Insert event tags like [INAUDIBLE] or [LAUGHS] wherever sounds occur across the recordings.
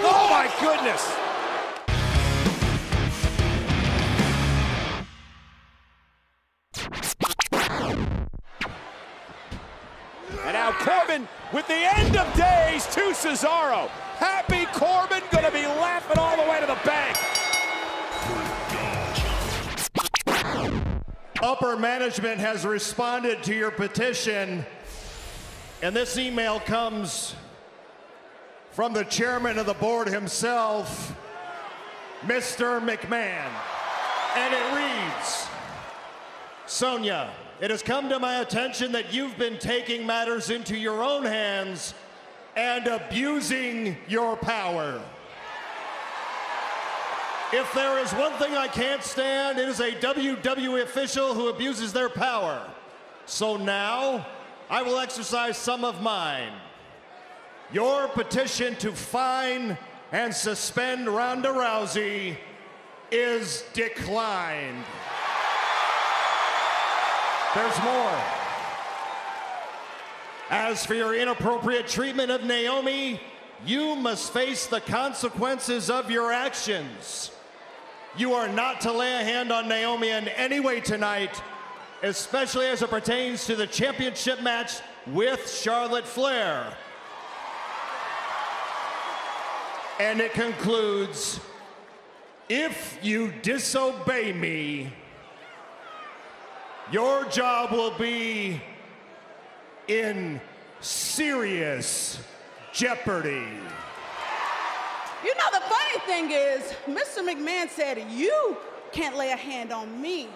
Oh my goodness! And now Corbin with the end of days to Cesaro. Happy Corbin gonna be laughing all the way to the bank. Upper management has responded to your petition, and this email comes from the chairman of the board himself, Mr. McMahon. And it reads Sonya, it has come to my attention that you've been taking matters into your own hands and abusing your power. If there is one thing I can't stand, it is a WWE official who abuses their power. So now, I will exercise some of mine. Your petition to fine and suspend Ronda Rousey is declined. There's more. As for your inappropriate treatment of Naomi, you must face the consequences of your actions. You are not to lay a hand on Naomi in any way tonight, especially as it pertains to the championship match with Charlotte Flair. And it concludes if you disobey me, your job will be in serious jeopardy. You know, the funny thing is, Mr. McMahon said, You can't lay a hand on me.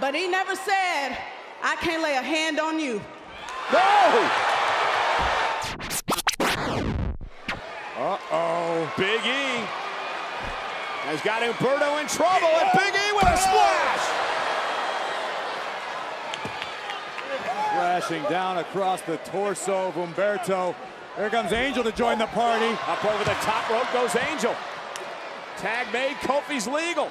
But he never said, I can't lay a hand on you. No! Uh-oh. Big E has got Humberto in trouble, and Big E with a splash! Crashing down across the torso of Humberto. Here comes Angel to join the party. Up over the top rope goes Angel. Tag made, Kofi's legal.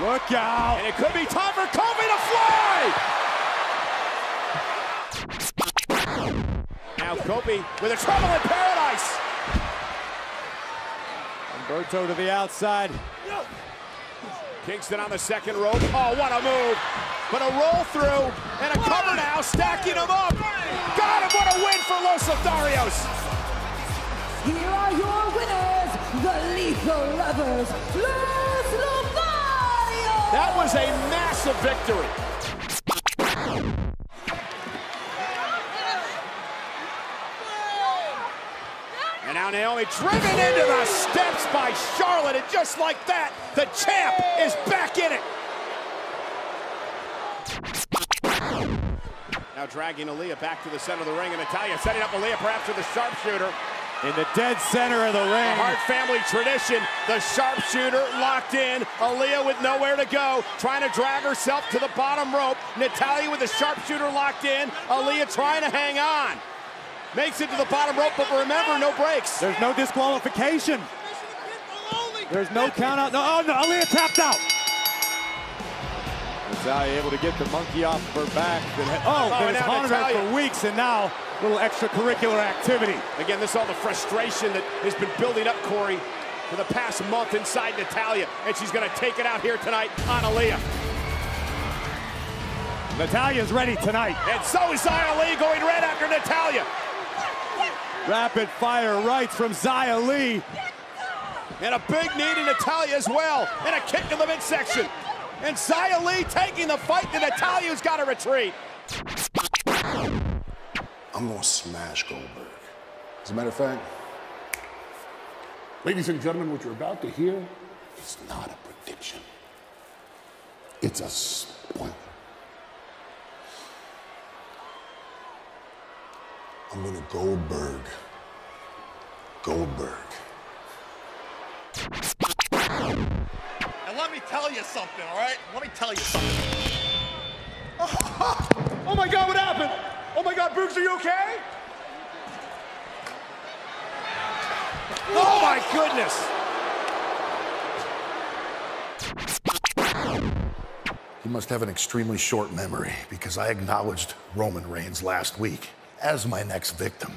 Look out. And it could be time for Kofi to fly! Now Kofi with a trouble in paradise. Humberto to the outside. Kingston on the second rope. Oh, what a move. But a roll through and a cover now, stacking them up. Got him, what a win for Los Lotharios. Here are your winners, the Lethal Lovers, Los! That was a massive victory. And now Naomi driven into the steps by Charlotte, and just like that, the champ is back in it. Now dragging Aliyah back to the center of the ring, and Natalya setting up Aliyah perhaps with the sharpshooter. In the dead center of the ring. A Hart family tradition. The sharpshooter locked in. Aliyah with nowhere to go, trying to drag herself to the bottom rope. Natalya with the sharpshooter locked in. Aliyah trying to hang on. Makes it to the bottom rope, but remember, no breaks. There's no disqualification. There's no count out. No, oh, no, Aliyah tapped out. Natalya able to get the monkey off of her back. That, oh, Oh, that has haunted her for weeks, and now a little extracurricular activity. Again, this is all the frustration that has been building up, Corey, for the past month inside Natalya, and she's going to take it out here tonight on Aliyah. Natalya's ready tonight. And so is Xia Li going red after Natalya. Rapid fire rights from Xia Li. And a big knee to Natalya as well. And a kick to the midsection. And Xia Li taking the fight to Natalya, who's got to retreat. I'm gonna smash Goldberg. As a matter of fact, ladies and gentlemen, what you're about to hear is not a prediction. It's a spoiler. I'm gonna Goldberg. Goldberg. And let me tell you something, all right? Let me tell you something. [LAUGHS] Oh my God, what happened? Oh my God, Brooks, are you okay? Oh my goodness. He must have an extremely short memory because I acknowledged Roman Reigns last week as my next victim.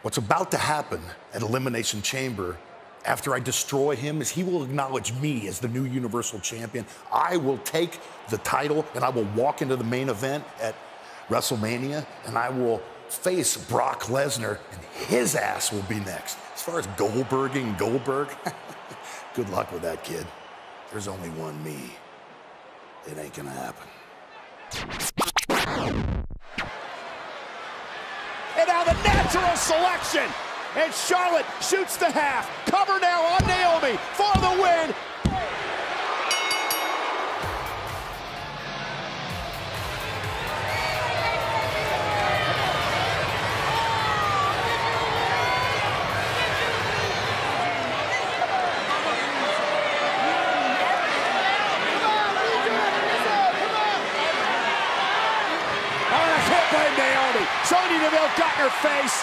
What's about to happen at Elimination Chamber after I destroy him is he will acknowledge me as the new Universal Champion. I will take the title and I will walk into the main event at WrestleMania and I will face Brock Lesnar and his ass will be next. As far as Goldberging Goldberg, [LAUGHS] good luck with that kid. There's only one me. It ain't gonna happen. And now the natural selection. And Charlotte shoots the half. Cover now on Naomi for the win. Deville got in her face.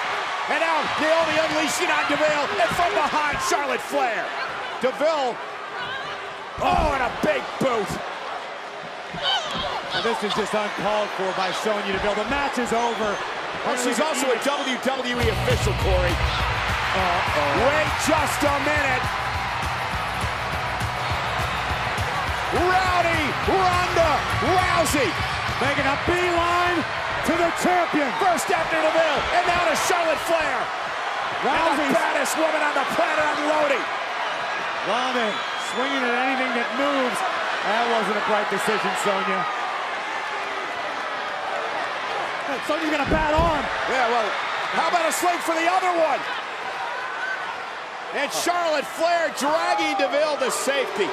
And now Naomi unleashing on Deville. And from behind, Charlotte Flair. Deville. Oh, and a big boot. Now, this is just uncalled for by Sonya Deville. The match is over. Well, she's also a WWE official, Corey. Wait just a minute. Rowdy Ronda Rousey making a beeline champion. First after Deville, and now to Charlotte Flair. And the baddest woman on the planet unloading. Ronda swinging at anything that moves. That wasn't a bright decision, Sonya. Sonya's got a bad arm. Yeah, well, how about a swing for the other one? And Charlotte Flair dragging Deville to safety.